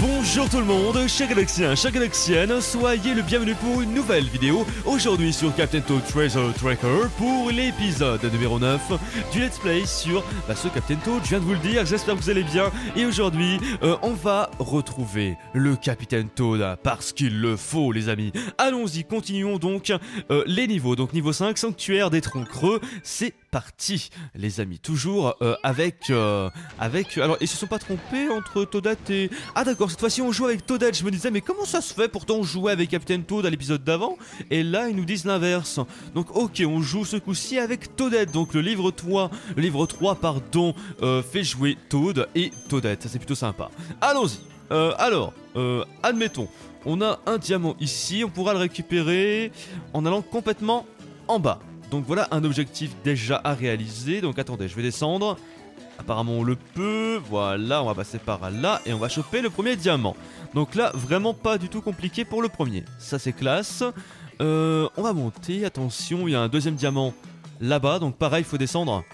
bonjour tout le monde, chers galaxiens, chers galaxiennes, soyez le bienvenu pour une nouvelle vidéo, aujourd'hui sur Captain Toad Treasure Tracker, pour l'épisode numéro 9 du Let's Play sur bah, ce Captain Toad, je viens de vous le dire, j'espère que vous allez bien, et aujourd'hui, euh, on va retrouver le Capitaine Toad, parce qu'il le faut les amis. Allons-y, continuons donc euh, les niveaux, donc niveau 5, Sanctuaire des Troncs Creux, c'est parti les amis, toujours euh, avec, euh, avec, alors ils se sont pas trompés entre Toadette et... Ah d'accord, cette fois-ci on joue avec Toadette, je me disais mais comment ça se fait Pourtant on jouait avec Captain Toad à l'épisode d'avant, et là ils nous disent l'inverse. Donc ok, on joue ce coup-ci avec Toadette, donc le livre 3, le livre 3 pardon, euh, fait jouer Toad et Toadette, ça c'est plutôt sympa. Allons-y, Euh, alors, euh, admettons, on a un diamant ici, on pourra le récupérer en allant complètement en bas. Donc voilà un objectif déjà à réaliser. Donc attendez, je vais descendre. Apparemment on le peut. Voilà, on va passer par là et on va choper le premier diamant. Donc là, vraiment pas du tout compliqué pour le premier. Ça c'est classe. Euh, on va monter, attention, il y a un deuxième diamant là-bas. Donc pareil, il faut descendre.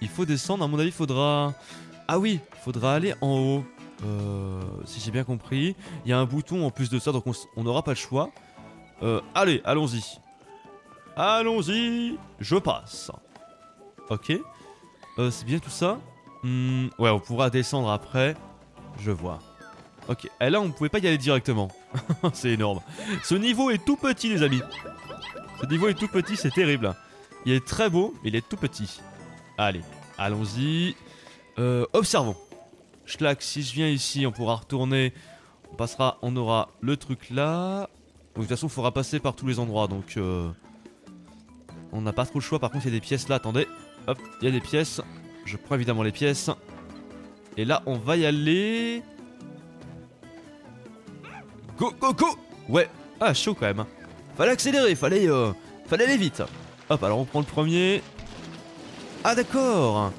Il faut descendre, à mon avis, il faudra... Ah oui, il faudra aller en haut. Euh, si j'ai bien compris. Il y a un bouton en plus de ça, donc on n'aura pas le choix. Euh, allez, allons-y. Allons-y, je passe. Ok. Euh, c'est bien tout ça Hmm, Ouais, on pourra descendre après. Je vois. Ok. Et là, on ne pouvait pas y aller directement. c'est énorme. Ce niveau est tout petit, les amis. Ce niveau est tout petit, c'est terrible. Il est très beau, mais il est tout petit. Allez, allons-y. Euh, observons. Schlack, si je viens ici, on pourra retourner. On passera, on aura le truc là. De toute façon, il faudra passer par tous les endroits, donc... euh, on n'a pas trop le choix, par contre il y a des pièces là, attendez. Hop, il y a des pièces. Je prends évidemment les pièces. Et là, on va y aller. Go, go, go Ouais, ah, chaud quand même. Fallait accélérer, fallait, euh, fallait aller vite. Hop, alors on prend le premier. Ah, d'accord.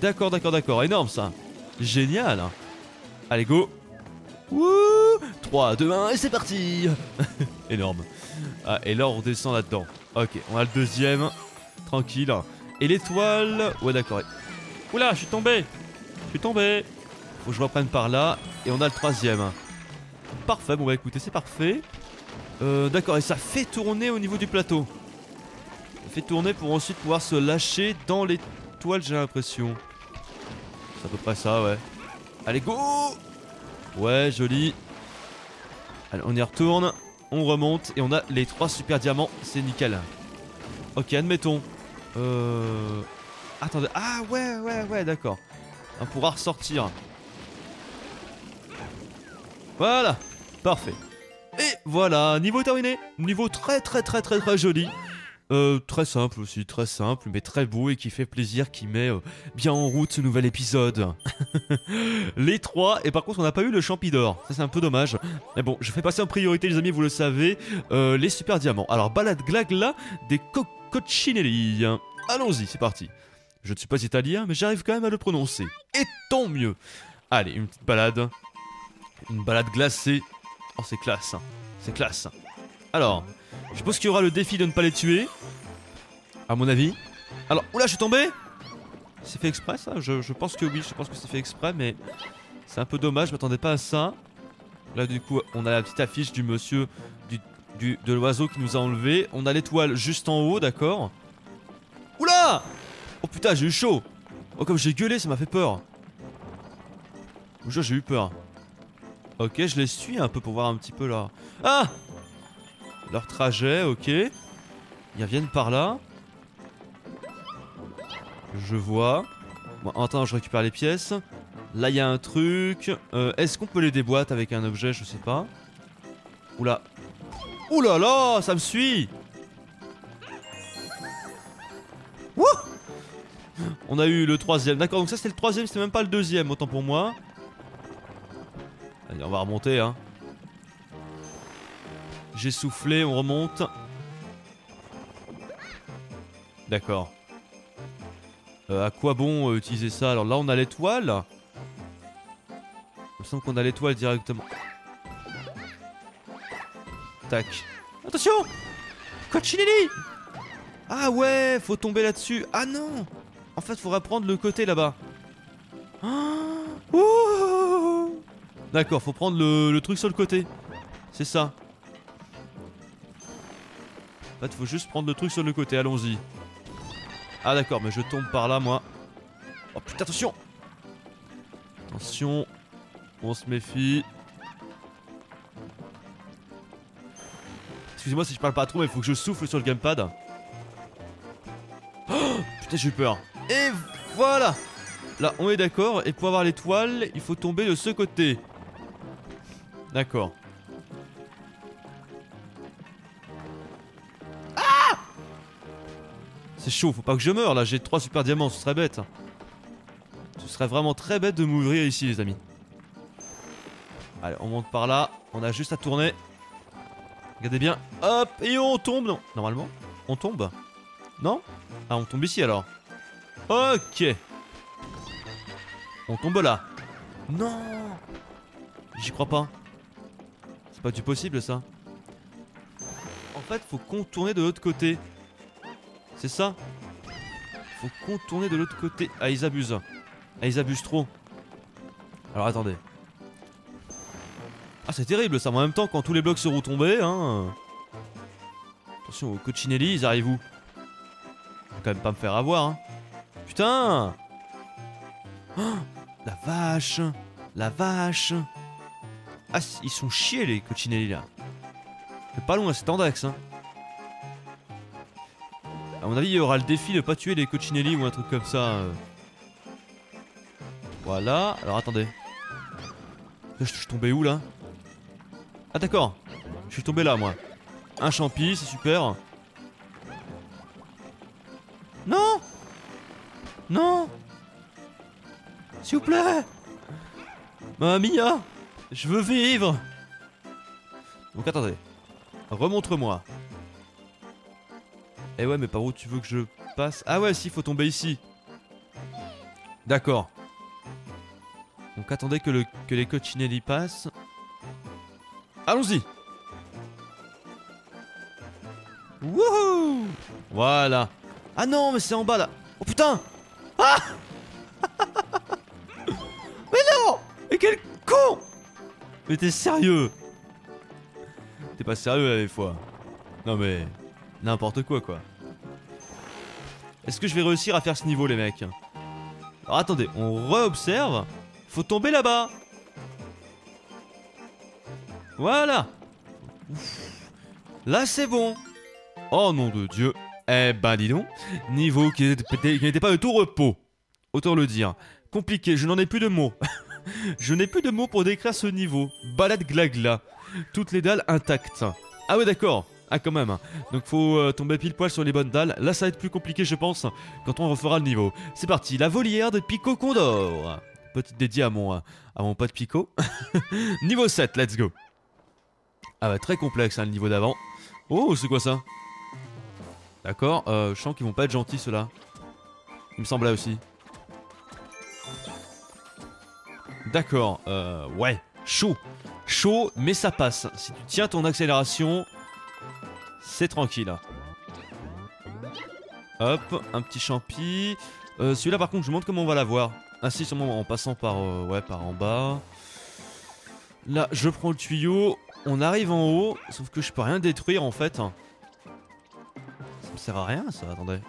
D'accord, d'accord, d'accord. Énorme ça. Génial. Allez, go. Wouh 3, 2, 1, et c'est parti Énorme. Ah, et là, on redescend là-dedans. Ok, on a le deuxième. Tranquille. Et l'étoile. Ouais, d'accord. Oula, je suis tombé. Je suis tombé. Faut que je reprenne par là. Et on a le troisième. Parfait, bon bah écoutez, c'est parfait. Euh, d'accord, et ça fait tourner au niveau du plateau. Ça fait tourner pour ensuite pouvoir se lâcher dans l'étoile, j'ai l'impression. C'est à peu près ça, ouais. Allez, go Ouais, joli. Allez, on y retourne. On remonte et on a les trois super diamants, c'est nickel. Ok, admettons. Euh... Attendez, ah ouais, ouais, ouais, d'accord. On pourra ressortir. Voilà, parfait. Et voilà, niveau terminé. Niveau très très très très très joli. Euh, très simple aussi, très simple, mais très beau et qui fait plaisir, qui met euh, bien en route ce nouvel épisode. les trois, et par contre on n'a pas eu le champidor, ça c'est un peu dommage. Mais bon, je fais passer en priorité les amis, vous le savez, euh, les super diamants. Alors balade glagla des co coccinelli. Allons-y, c'est parti. Je ne suis pas italien, mais j'arrive quand même à le prononcer. Et tant mieux. Allez, une petite balade. Une balade glacée. Oh, c'est classe. hein. C'est classe. Alors, je suppose qu'il y aura le défi de ne pas les tuer. À mon avis. Alors, oula, je suis tombé C'est fait exprès ça je, pense que oui, je pense que c'est fait exprès, mais c'est un peu dommage, je m'attendais pas à ça. Là, du coup, on a la petite affiche du monsieur, de l'oiseau qui nous a enlevé. On a l'étoile juste en haut, d'accord Oula Oh putain, j'ai eu chaud Oh, comme j'ai gueulé, ça m'a fait peur. Je j'ai eu peur. Ok, je les suis un peu pour voir un petit peu là. Ah Leur trajet, ok. Ils reviennent par là. Je vois. Bon, attends, je récupère les pièces. Là, il y a un truc. Euh, Est-ce qu'on peut les déboîter avec un objet? Je sais pas. Oula. Oula là, ça me suit Wouh On a eu le troisième. D'accord, donc ça c'était le troisième, c'était même pas le deuxième, autant pour moi. Allez, on va remonter, hein. J'ai soufflé, on remonte. D'accord. Euh, à quoi bon euh, utiliser ça? Alors là, on a l'étoile. Il me semble qu'on a l'étoile directement. Tac. Attention Coccinelli Ah ouais, faut tomber là-dessus. Ah non En fait, faudra prendre le côté là-bas. Ah D'accord, faut prendre le truc sur le côté. C'est ça. En fait, faut juste prendre le truc sur le côté, allons-y. Ah d'accord, mais je tombe par là, moi. Oh putain, attention Attention, on se méfie. Excusez-moi si je parle pas trop, mais il faut que je souffle sur le gamepad. Oh, putain, j'ai eu peur. Et voilà Là, on est d'accord, et pour avoir l'étoile, il faut tomber de ce côté. D'accord. C'est chaud, faut pas que je meure là, j'ai 3 super diamants, ce serait bête. Ce serait vraiment très bête de m'ouvrir ici, les amis. Allez, on monte par là, on a juste à tourner. Regardez bien, hop, et on tombe, non Normalement, on tombe Non? Ah, on tombe ici alors. Ok. On tombe là. Non J'y crois pas. C'est pas du possible ça. En fait, faut contourner de l'autre côté. C'est ça Faut contourner de l'autre côté. Ah, ils abusent. Ah, ils abusent trop. Alors attendez. Ah, c'est terrible ça. En même temps, quand tous les blocs seront tombés, hein. Attention aux coccinelli, ils arrivent où? Vais quand même pas me faire avoir, hein. Putain oh, La vache La vache ah, ils sont chiés les coccinelli là. C'est pas loin, c'est Tandax. Hein. Mon avis, il y aura le défi de pas tuer les coccinelli ou un truc comme ça. Euh. Voilà. Alors attendez. Je suis tombé où là? Ah d'accord. Je suis tombé là moi. Un champi, c'est super. Non Non S'il vous plaît Mamia je veux vivre Donc attendez. Remontre-moi. Eh ouais, mais par où tu veux que je passe? Ah ouais, si, faut tomber ici. D'accord. Donc attendez que, le, que les coccinelli passent. Allons-y Wouhou Voilà. Ah non, mais c'est en bas là. Oh putain Ah Mais non Mais quel con mais t'es sérieux T'es pas sérieux là fois Non mais... N'importe quoi quoi. Est-ce que je vais réussir à faire ce niveau les mecs Alors attendez, on re-observe. Faut tomber là-bas. Voilà. Là c'est bon. Oh nom de Dieu. Eh ben dis donc. Niveau qui n'était pas de tout repos. Autant le dire. Compliqué, je n'en ai plus de mots. Je n'ai plus de mots pour décrire ce niveau. Balade glagla. Toutes les dalles intactes. Ah ouais d'accord. Ah quand même. Donc faut euh, tomber pile poil sur les bonnes dalles. Là ça va être plus compliqué je pense quand on refera le niveau. C'est parti, la volière de Pico Condor. Petite dédiée à mon, à mon pote Pico. niveau 7, let's go. Ah bah très complexe hein, le niveau d'avant. Oh c'est quoi ça? D'accord, euh, je sens qu'ils vont pas être gentils ceux-là. Il me semblait aussi. D'accord, euh, ouais, chaud. Chaud, mais ça passe. Si tu tiens ton accélération, c'est tranquille. Hop, un petit champi. Euh, Celui-là, par contre, je vous montre comment on va l'avoir. Ah si, sûrement en passant par, euh, ouais, par en bas. Là, je prends le tuyau. On arrive en haut, sauf que je peux rien détruire, en fait. Ça me sert à rien, ça, attendez.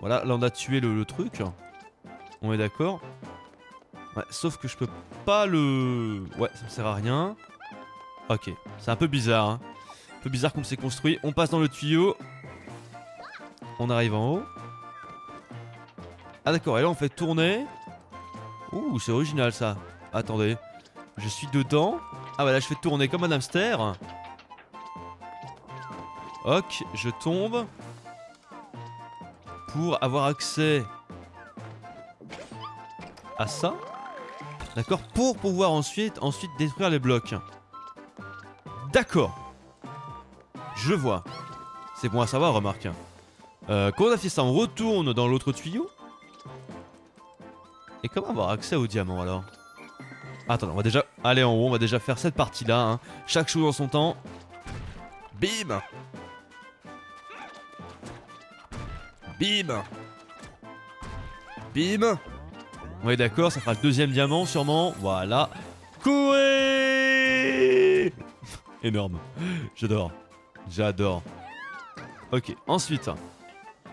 Voilà, là, on a tué le truc. On est d'accord Ouais, sauf que je peux pas le... Ouais, ça me sert à rien. Ok, c'est un peu bizarre. Hein. Un peu bizarre comme c'est construit. On passe dans le tuyau. On arrive en haut. Ah d'accord, et là on fait tourner. Ouh, c'est original ça. Attendez. Je suis dedans. Ah bah là je fais tourner comme un hamster. Ok, je tombe. Pour avoir accès à ça. D'accord Pour pouvoir ensuite, ensuite détruire les blocs. D'accord. Je vois. C'est bon à savoir, remarque. Euh, quand ça, on retourne dans l'autre tuyau. Et comment avoir accès au diamant alors? Attends, on va déjà aller en haut, on va déjà faire cette partie-là. Hein. Chaque chose en son temps. Bim Bim Bim on est d'accord, ça fera le deuxième diamant sûrement. Voilà. Courez Énorme. J'adore. J'adore. Ok, ensuite,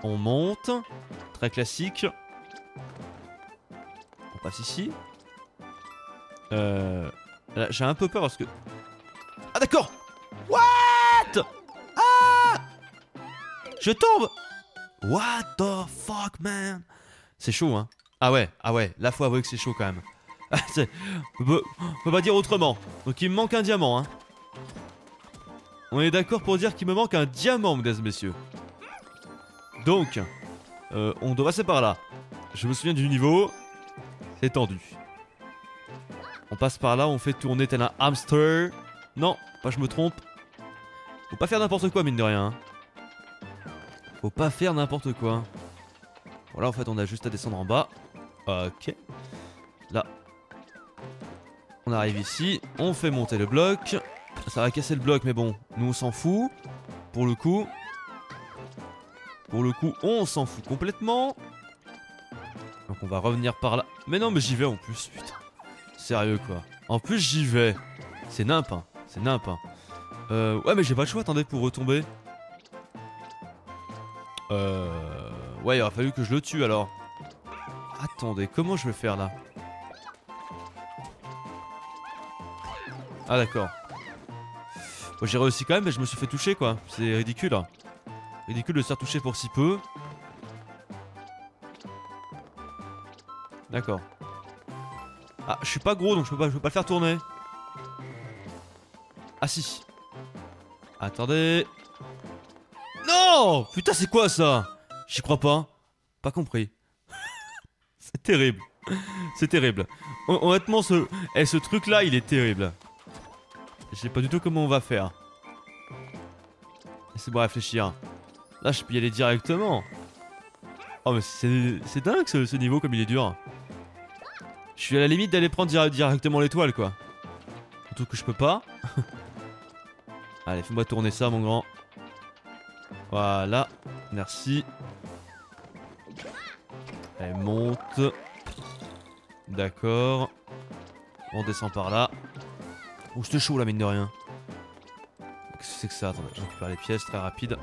on monte. Très classique. On passe ici. Euh, J'ai un peu peur parce que... Ah d'accord What? Ah Je tombe What the fuck, man? C'est chaud, hein Ah ouais, ah ouais, là faut avouer que c'est chaud quand même. On peut pas dire autrement. Donc il me manque un diamant, hein. On est d'accord pour dire qu'il me manque un diamant, mesdames et messieurs. Donc, euh, on doit passer par là. Je me souviens du niveau. C'est tendu. On passe par là, on fait tourner tel un hamster. Non, pas je me trompe. Faut pas faire n'importe quoi, mine de rien. hein. Faut pas faire n'importe quoi. Voilà, en fait, on a juste à descendre en bas. Ok. Là. On arrive ici, on fait monter le bloc. Ça va casser le bloc, mais bon, nous on s'en fout. Pour le coup. Pour le coup, on s'en fout complètement. Donc on va revenir par là. Mais non, mais j'y vais en plus, putain. Sérieux quoi. En plus, j'y vais. C'est nimp, hein. C'est nimp, hein. Euh, ouais, mais j'ai pas le choix, attendez, pour retomber. Euh... Ouais, il aurait fallu que je le tue alors. Attendez, comment je vais faire là? Ah d'accord. J'ai réussi quand même, mais je me suis fait toucher quoi. C'est ridicule. Ridicule de se faire toucher pour si peu. D'accord. Ah, je suis pas gros donc je peux pas, je peux pas le faire tourner. Ah si. Attendez. Non Putain, c'est quoi ça? J'y crois pas. Pas compris. c'est terrible. C'est terrible. Hon- Honnêtement, ce, eh, ce truc là, il est terrible. Je sais pas du tout comment on va faire. Laissez-moi réfléchir. Là, je peux y aller directement. Oh, mais c'est dingue ce, niveau comme il est dur. Je suis à la limite d'aller prendre dire- directement l'étoile, quoi. Surtout que je peux pas. Allez, fais-moi tourner ça, mon grand. Voilà. Merci. Elle monte. D'accord. On descend par là. Oh, c'était chaud, là, mine de rien. Qu'est-ce que c'est que ça? Attendez, je récupère les pièces très rapide.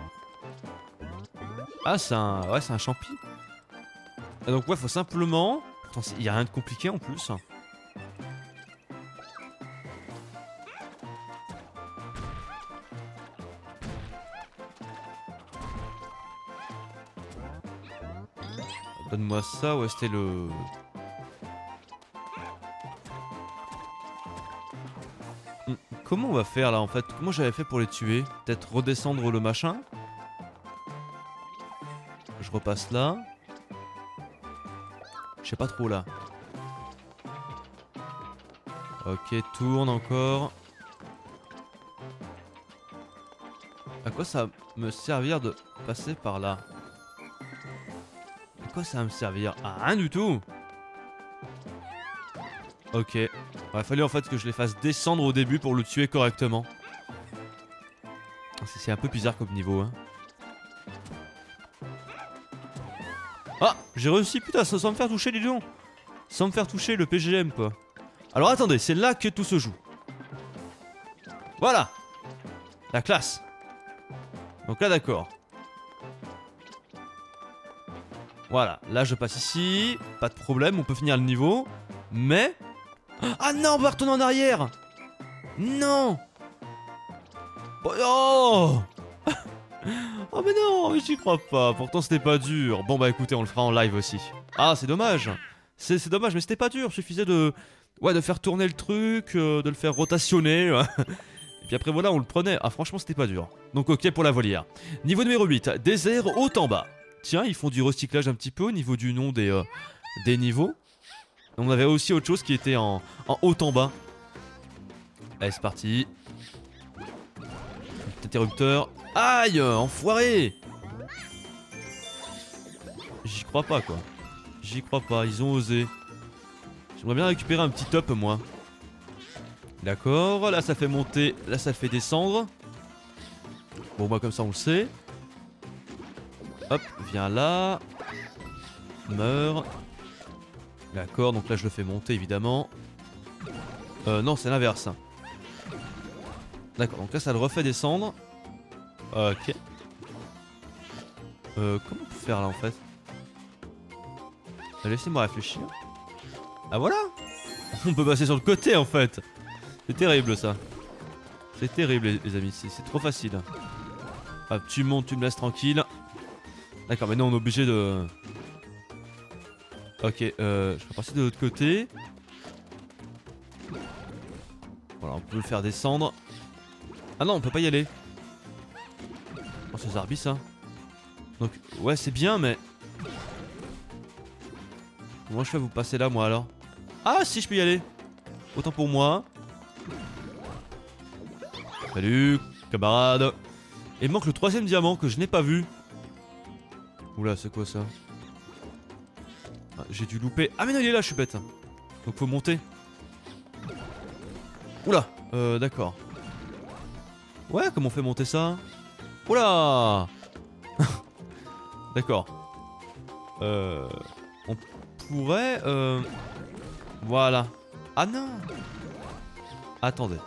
Ah, c'est un... Ouais, c'est un champi. Ah, donc, ouais, faut simplement... Pourtant, il y a rien de compliqué, en plus. Donne-moi ça, ouais, c'était le... Comment on va faire là en fait? Comment j'avais fait pour les tuer? Peut-être redescendre le machin? Je repasse là. Je sais pas trop là. Ok, tourne encore. À quoi ça va me servir de passer par là? À quoi ça va me servir? À rien du tout Ok. Il aurait fallu en fait que je les fasse descendre au début pour le tuer correctement. C'est un peu bizarre comme niveau. Hein. Ah J'ai réussi, putain, sans, me faire toucher, dis donc Sans me faire toucher le PGM, quoi. Alors attendez, c'est là que tout se joue. Voilà La classe Donc là, d'accord. Voilà, là je passe ici, pas de problème, on peut finir le niveau, mais... Ah non, on va retourner en arrière Non Oh Oh mais non, j'y crois pas, pourtant c'était pas dur. Bon bah écoutez, on le fera en live aussi. Ah, c'est dommage C'est c'est dommage, mais c'était pas dur, suffisait de... Ouais, de faire tourner le truc, euh, de le faire rotationner... Et puis après voilà, on le prenait. Ah franchement, c'était pas dur. Donc ok pour la volière. Niveau numéro 8, désert haut en bas. Tiens, ils font du recyclage un petit peu au niveau du nom des, euh, des niveaux. On avait aussi autre chose qui était en, haut en bas. Allez, c'est parti. Petit interrupteur. Aïe, enfoiré J'y crois pas, quoi. J'y crois pas, ils ont osé. J'aimerais bien récupérer un petit top, moi. D'accord, là ça fait monter, là ça fait descendre. Bon, moi comme ça on le sait. Hop, viens là. Meurs. D'accord, donc là je le fais monter évidemment. Euh, non, c'est l'inverse. D'accord, donc là ça le refait descendre. Ok. Euh, comment on peut faire là en fait? Euh, Laissez-moi réfléchir. Ah voilà On peut passer sur le côté en fait C'est terrible ça. C'est terrible les, les amis, c'est trop facile. Hop, tu montes, tu me laisses tranquille. D'accord, maintenant on est obligé de... Ok, euh, je peux passer de l'autre côté. Voilà, on peut le faire descendre. Ah non, on peut pas y aller. Oh, c'est Zarbi ça. Donc, ouais, c'est bien, mais. Comment je fais vous passer là, moi alors? Ah, si, je peux y aller. Autant pour moi. Salut, camarade. Et il manque le troisième diamant que je n'ai pas vu. Oula, c'est quoi ça? Ah, J'ai dû louper. Ah, mais non, il est là, je suis bête. Donc, faut monter. Oula, euh, d'accord. Ouais, comment on fait monter ça? Oula D'accord. Euh... On pourrait... Euh... Voilà. Ah non Attendez.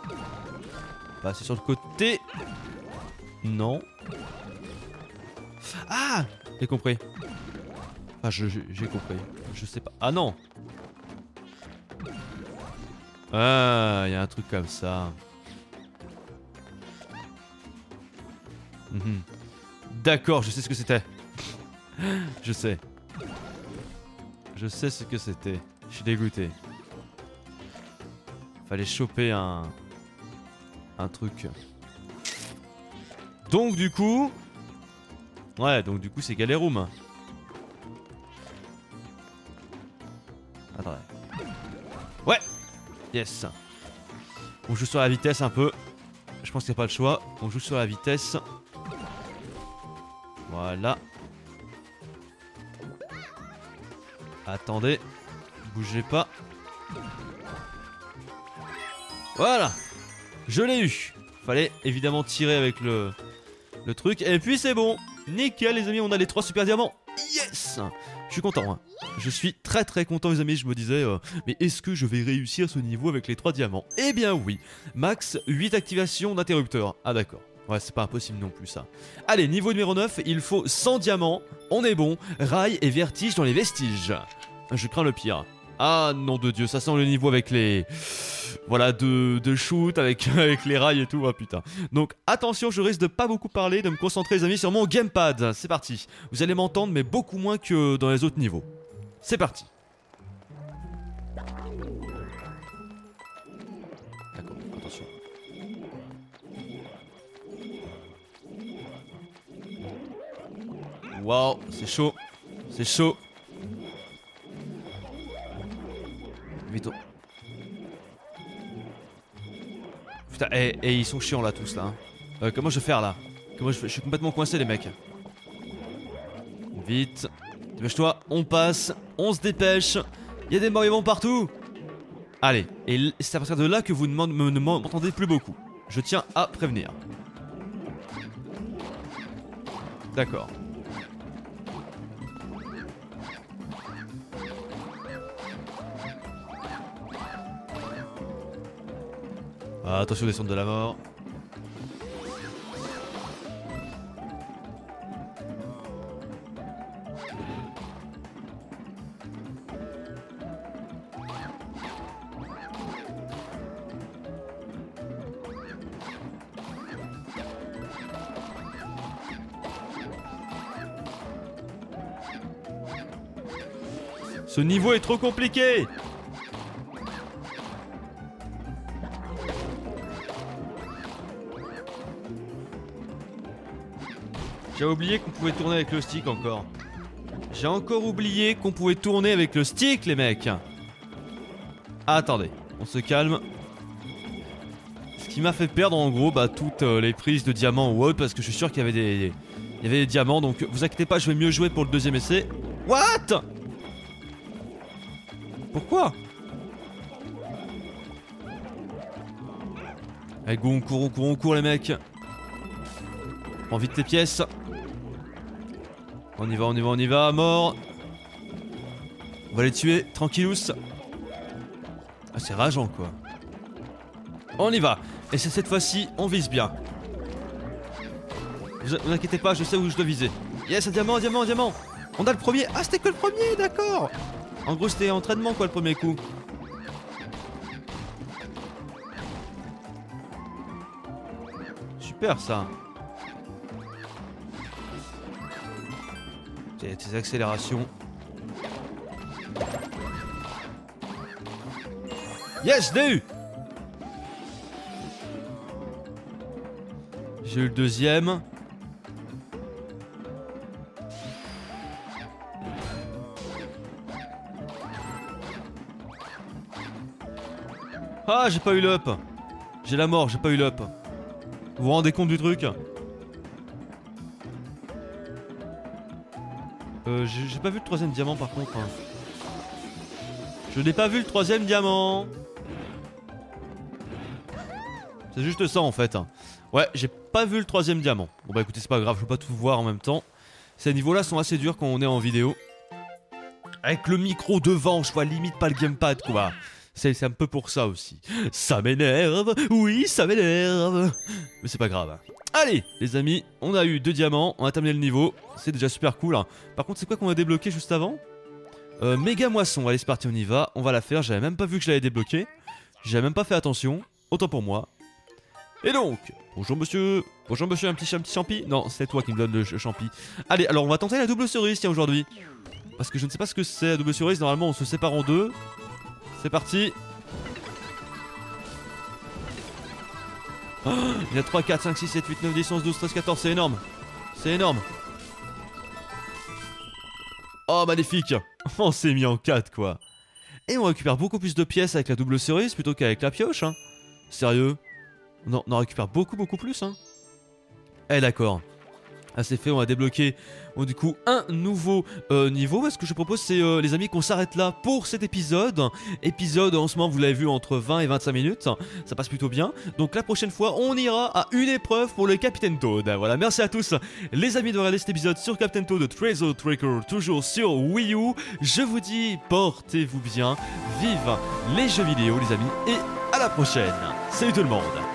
Passer sur le côté. Non. Ah J'ai compris. Ah, j'ai compris. Je sais pas. Ah non Ah, il y a un truc comme ça. Mhm. D'accord, je sais ce que c'était. je sais. Je sais ce que c'était. Je suis dégoûté. Fallait choper un... Un truc. Donc du coup... Ouais, donc du coup c'est Galeroom. Yes. On joue sur la vitesse un peu. Je pense qu'il n'y a pas le choix. On joue sur la vitesse. Voilà. Attendez. Bougez pas. Voilà. Je l'ai eu. Fallait évidemment tirer avec le, le truc. Et puis c'est bon. Nickel les amis, on a les trois super diamants. Yes Je suis content. Hein. Je suis très très content les amis. Je me disais, euh, mais est-ce que je vais réussir ce niveau avec les trois diamants? Eh bien oui. Max 8 activations d'interrupteur. Ah d'accord. Ouais, c'est pas impossible non plus ça. Allez, niveau numéro 9, il faut 100 diamants. On est bon. Rail et vertige dans les vestiges. Je crains le pire. Ah nom de dieu, ça sent le niveau avec les... Voilà, de, de shoot, avec, avec les rails et tout, ah putain. Donc attention, je risque de pas beaucoup parler, de me concentrer les amis sur mon gamepad. C'est parti. Vous allez m'entendre, mais beaucoup moins que dans les autres niveaux. C'est parti. Waouh, c'est chaud. C'est chaud. Vite. Putain, et, eh, eh, ils sont chiants là tous là. Hein. Euh, comment je vais faire là? Comment je, je suis complètement coincé les mecs. Vite. Dépêche-toi, on passe, on se dépêche. Il y a des morts partout. Allez, et c'est à partir de là que vous ne m'entendez plus beaucoup. Je tiens à prévenir. D'accord. Attention des centres de la mort. Ce niveau est trop compliqué J'ai oublié qu'on pouvait tourner avec le stick encore. J'ai encore oublié qu'on pouvait tourner avec le stick, les mecs. attendez, on se calme. Ce qui m'a fait perdre en gros bah, toutes euh, les prises de diamants ou autre parce que je suis sûr qu'il avait des, y avait des diamants donc vous inquiétez pas, je vais mieux jouer pour le deuxième essai. What? Pourquoi Allez go, on court, on court, on court les mecs. Prends vite tes pièces. On y va, on y va, on y va, mort On va les tuer, tranquillous Ah c'est rageant quoi On y va. Et cette fois-ci, on vise bien. Vous, vous inquiétez pas, je sais où je dois viser. Yes, un diamant, un diamant, un diamant. On a le premier. Ah, c'était que le premier, d'accord. En gros, c'était entraînement, quoi, le premier coup. Super, ça. Tes accélérations. Yes, j'ai eu J'ai eu le deuxième. Ah, j'ai pas eu l'up. J'ai la mort, j'ai pas eu l'up. Vous vous rendez compte du truc Euh, j'ai pas vu le troisième diamant par contre. Hein. Je n'ai pas vu le troisième diamant. C'est juste ça en fait. Ouais, j'ai pas vu le troisième diamant. Bon bah écoutez, c'est pas grave, je peux pas tout voir en même temps. Ces niveaux-là sont assez durs quand on est en vidéo. Avec le micro devant, je vois limite pas le gamepad quoi. C'est un peu pour ça aussi. Ça m'énerve, oui, ça m'énerve. Mais c'est pas grave. Allez, les amis, on a eu deux diamants, on a terminé le niveau. C'est déjà super cool. Hein. Par contre, c'est quoi qu'on a débloqué juste avant? Euh, Méga moisson, allez c'est parti, on y va. On va la faire, j'avais même pas vu que je l'avais débloqué. J'avais même pas fait attention, autant pour moi. Et donc, bonjour monsieur, bonjour monsieur, un petit, un petit champi? Non, c'est toi qui me donne le champi. Allez, alors on va tenter la double cerise, tiens, aujourd'hui. Parce que je ne sais pas ce que c'est la double cerise, normalement on se sépare en deux. C'est parti. Oh, il y a 3, 4, 5, 6, 7, 8, 9, 10, 11, 12, 13, 14, c'est énorme. C'est énorme. Oh, magnifique. On s'est mis en 4, quoi. Et on récupère beaucoup plus de pièces avec la double cerise plutôt qu'avec la pioche, hein. Sérieux? Non, on en récupère beaucoup, beaucoup plus, hein. Eh, d'accord. Ah c'est fait, on va débloquer bon, du coup un nouveau euh, niveau. Ce que je propose c'est euh, les amis qu'on s'arrête là pour cet épisode. Épisode en ce moment vous l'avez vu entre 20 et 25 minutes. Ça passe plutôt bien. Donc la prochaine fois on ira à une épreuve pour le Capitaine Toad. Voilà, merci à tous les amis de regarder cet épisode sur Captain Toad Treasure Tracker toujours sur Wii U. Je vous dis portez-vous bien, vive les jeux vidéo les amis et à la prochaine. Salut tout le monde